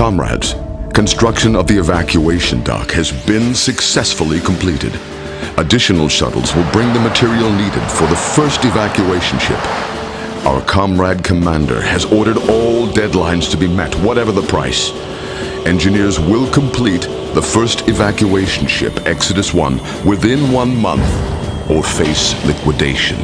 Comrades, construction of the evacuation dock has been successfully completed. Additional shuttles will bring the material needed for the first evacuation ship. Our comrade commander has ordered all deadlines to be met, whatever the price. Engineers will complete the first evacuation ship, Exodus 1, within one month or face liquidation.